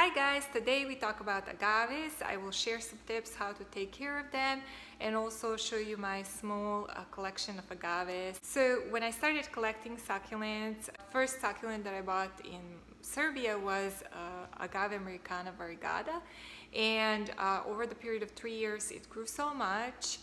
Hi guys, today we talk about agaves. I will share some tips how to take care of them and also show you my small uh, collection of agaves. So when I started collecting succulents, first succulent that I bought in Serbia was uh, agave americana variegata and uh, over the period of three years it grew so much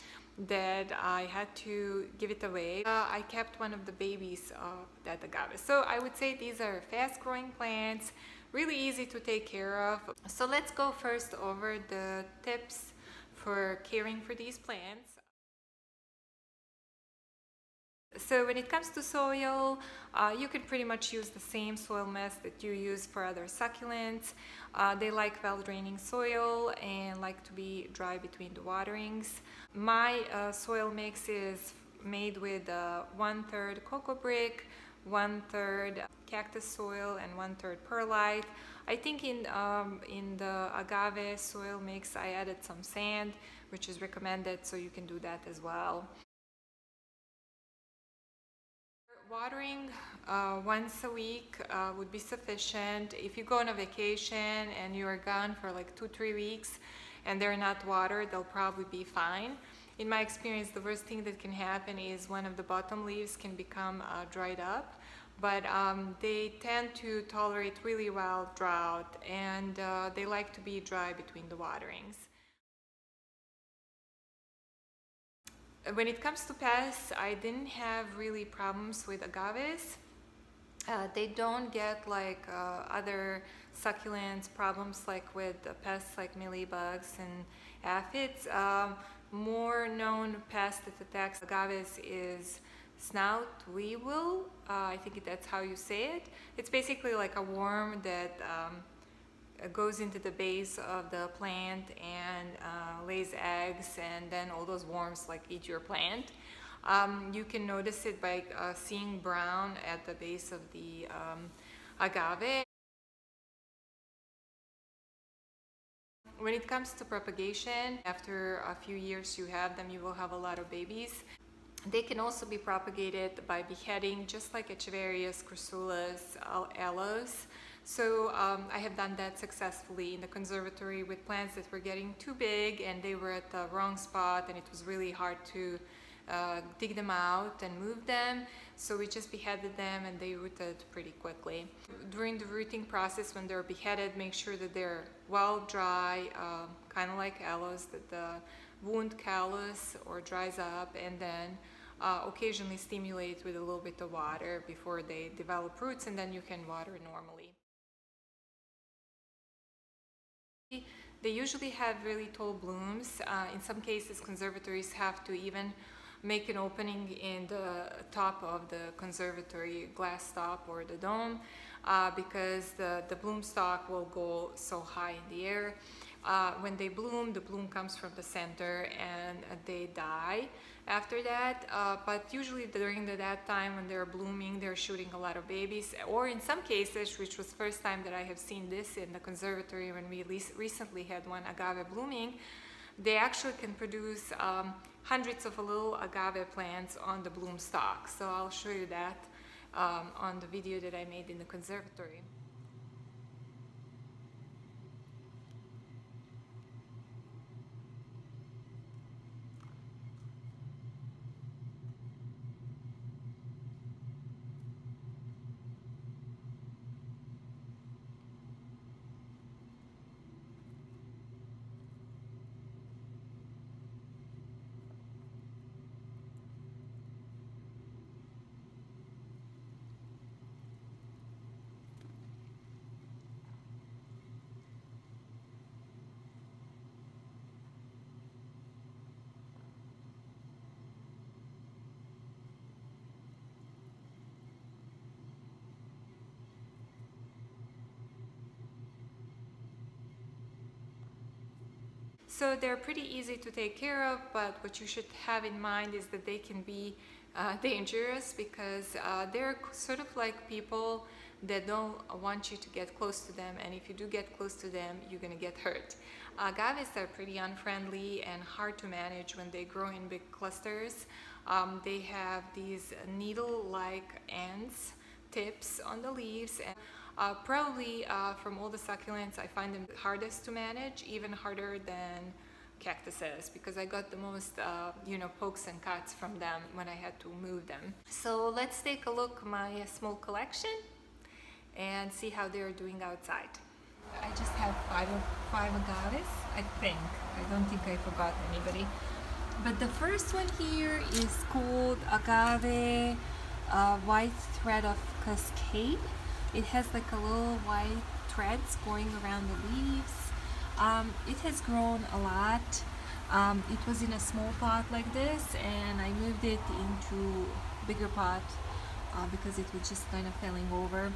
that I had to give it away. Uh, I kept one of the babies of that agave. So I would say these are fast growing plants really easy to take care of. So let's go first over the tips for caring for these plants. So when it comes to soil, uh, you can pretty much use the same soil mix that you use for other succulents. Uh, they like well-draining soil and like to be dry between the waterings. My uh, soil mix is made with uh, one-third cocoa brick, one-third cactus soil and one-third perlite. I think in, um, in the agave soil mix I added some sand, which is recommended, so you can do that as well. Watering uh, once a week uh, would be sufficient. If you go on a vacation and you are gone for like two, three weeks and they're not watered, they'll probably be fine. In my experience, the worst thing that can happen is one of the bottom leaves can become uh, dried up but um, they tend to tolerate really well drought and uh, they like to be dry between the waterings. When it comes to pests, I didn't have really problems with agaves. Uh, they don't get like uh, other succulents problems like with pests like mealybugs and aphids. Um, more known pest that attacks agaves is snout weevil. Uh, I think that's how you say it. It's basically like a worm that um, goes into the base of the plant and uh, lays eggs and then all those worms like eat your plant. Um, you can notice it by uh, seeing brown at the base of the um, agave. When it comes to propagation, after a few years you have them, you will have a lot of babies. They can also be propagated by beheading, just like Echeverias, Crassula's, aloes. So um, I have done that successfully in the conservatory with plants that were getting too big and they were at the wrong spot and it was really hard to uh, dig them out and move them. So we just beheaded them and they rooted pretty quickly. During the rooting process, when they're beheaded, make sure that they're well dry, uh, kind of like aloes, that the wound callus or dries up and then uh, occasionally stimulate with a little bit of water before they develop roots and then you can water normally. They usually have really tall blooms. Uh, in some cases conservatories have to even make an opening in the top of the conservatory glass top or the dome uh, because the, the bloom stalk will go so high in the air. Uh, when they bloom, the bloom comes from the center and they die after that. Uh, but usually during the, that time when they're blooming, they're shooting a lot of babies. Or in some cases, which was first time that I have seen this in the conservatory when we recently had one agave blooming, they actually can produce um, hundreds of little agave plants on the bloom stalk. So I'll show you that um, on the video that I made in the conservatory. So they're pretty easy to take care of, but what you should have in mind is that they can be uh, dangerous because uh, they're sort of like people that don't want you to get close to them and if you do get close to them you're gonna get hurt. Agaves are pretty unfriendly and hard to manage when they grow in big clusters. Um, they have these needle-like ends tips on the leaves and Uh, probably uh, from all the succulents, I find them hardest to manage, even harder than cactuses because I got the most, uh, you know, pokes and cuts from them when I had to move them. So let's take a look my small collection and see how they're doing outside. I just have five, five agaves, I think. I don't think I forgot anybody. But the first one here is called agave uh, white thread of cascade. It has like a little white threads going around the leaves. Um, it has grown a lot. Um, it was in a small pot like this and I moved it into bigger pot uh, because it was just kind of falling over.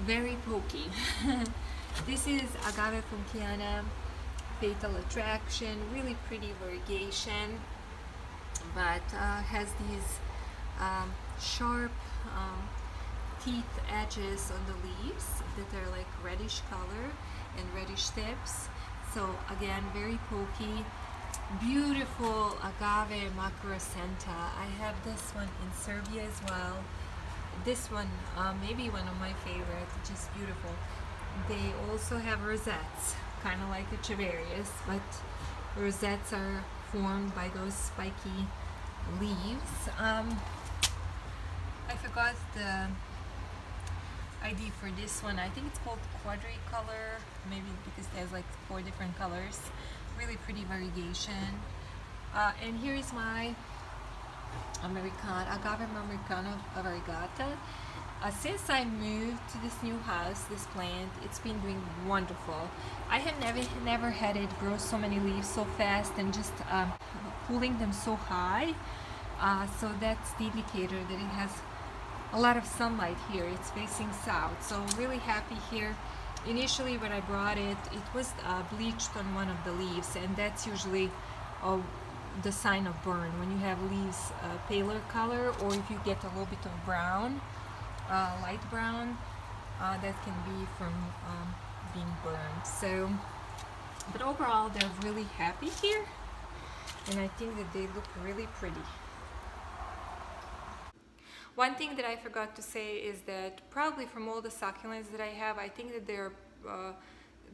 Very pokey. this is agave funkiana, fatal attraction, really pretty variegation but uh, has these um, sharp um, teeth edges on the leaves that are like reddish color and reddish tips. So again very pokey. Beautiful agave macroacantha. I have this one in Serbia as well. This one uh, maybe one of my favorites just beautiful. They also have rosettes kind of like Echeverias but rosettes are formed by those spiky leaves. Um, I forgot the ID for this one. I think it's called quadricolor, maybe because there's like four different colors. Really pretty variegation. Uh, and here is my Americana, Agave Americana variegata. Uh, since I moved to this new house, this plant, it's been doing wonderful. I have never never had it grow so many leaves so fast and just um, pulling them so high. Uh, so that's the indicator that it has a lot of sunlight here. It's facing south, so really happy here. Initially when I brought it, it was uh, bleached on one of the leaves and that's usually uh, the sign of burn when you have leaves uh, paler color or if you get a little bit of brown uh, light brown uh, that can be from um, being burned so but overall they're really happy here and I think that they look really pretty one thing that I forgot to say is that probably from all the succulents that I have I think that they're uh,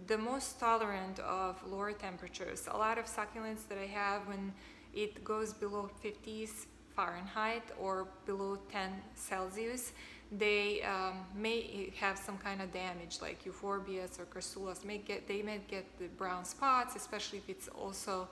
the most tolerant of lower temperatures. A lot of succulents that I have when it goes below 50s Fahrenheit or below 10 Celsius, they um, may have some kind of damage like euphorbias or crassulas may get they may get the brown spots especially if it's also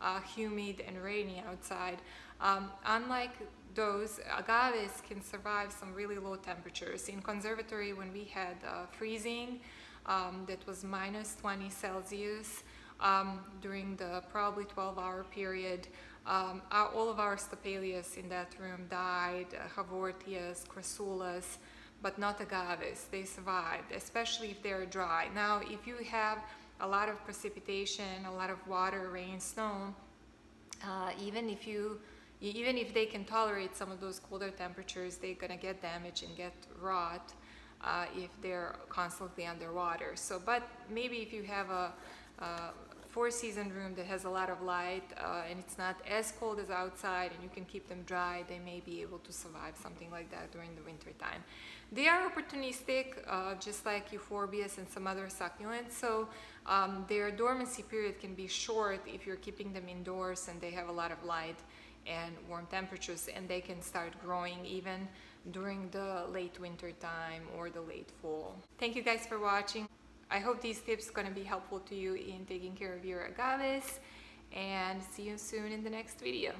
uh, humid and rainy outside um, unlike those agaves can survive some really low temperatures in conservatory when we had uh, freezing um, that was minus 20 Celsius um, during the probably 12 hour period um, our, all of our Stapelias in that room died, uh, Haworthias, Crassulas, but not agaves. They survived, especially if they're dry. Now, if you have a lot of precipitation, a lot of water, rain, snow, uh, even if you even if they can tolerate some of those colder temperatures, they're gonna get damaged and get rot uh, if they're constantly underwater. So, but maybe if you have a, a four season room that has a lot of light uh, and it's not as cold as outside and you can keep them dry, they may be able to survive something like that during the winter time. They are opportunistic, uh, just like euphorbias and some other succulents, so um, their dormancy period can be short if you're keeping them indoors and they have a lot of light and warm temperatures and they can start growing even during the late winter time or the late fall. Thank you guys for watching. I hope these tips are going to be helpful to you in taking care of your agaves and see you soon in the next video.